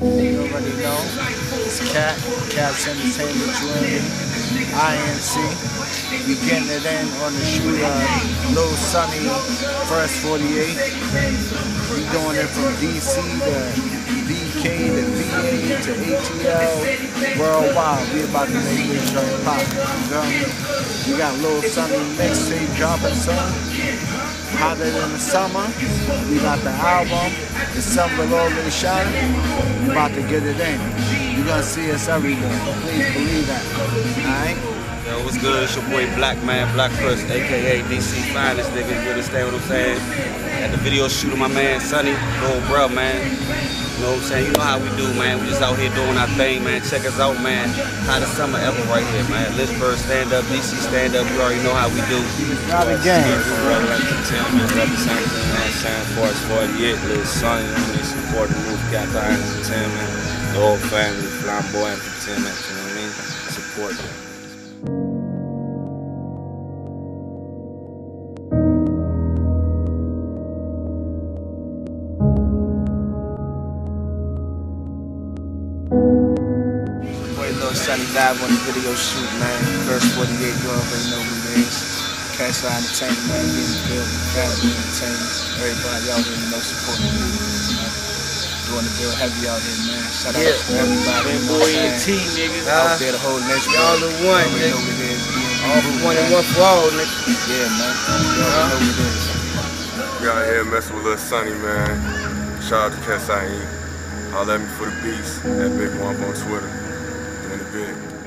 already know. It's Cat, Cat's Entertainment Jewelry, INC. We getting it in on the of Lil Sunny, First 48. We doing it from DC to BK to VA to ATL, worldwide. We about to make this joint pop. You feel me? We got Lil Sunny mixtape dropping soon. Hotter than the summer. We got the album. December already shot. We about to get it in. You're gonna see us everywhere. Please believe that. Alright? Yo, what's good? It's your boy Black Man, Black Chris, aka DC Finest nigga. You understand what I'm saying? At the video shoot of my man Sunny, little bro, man. You know what I'm saying? You know how we do, man. We just out here doing our thing, man. Check us out, man. Hottest summer ever right here, man. Lynchburg stand up, DC stand up. You already know how we do. A game. Entertainment representing, you know what I'm saying? First 48, little son, you know, support the Roof Cat Entertainment, the whole family, Flamboyant Entertainment, you know what I mean? Support them. Lil Sunny live on the video shoot, man. First 48, you already know who it is. Cash Out Entertainment, man, we in the building. Family Entertainment. Everybody out here, you know, supporting the music, Doing the bill heavy out here, man. Shout out Yeah. to everybody. Man, boy, and team, nigga. Out there, the whole nation. Y'all the You one, already know nigga. what it is. All for one and one for all, nigga. Yeah, man. You already know what it is. We out here messing with Lil Sunny, man. Shout out to Kesai. Holla at me for the beats. That big one up on Twitter in a bit.